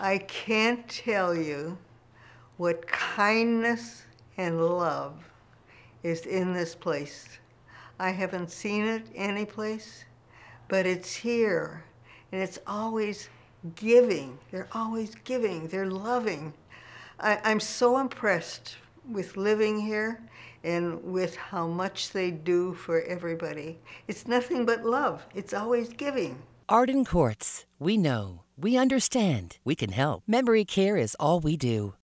I can't tell you what kindness and love is in this place. I haven't seen it anyplace, but it's here. And it's always giving. They're always giving. They're loving. I, I'm so impressed with living here and with how much they do for everybody. It's nothing but love. It's always giving. Arden Courts. We know. We understand. We can help. Memory care is all we do.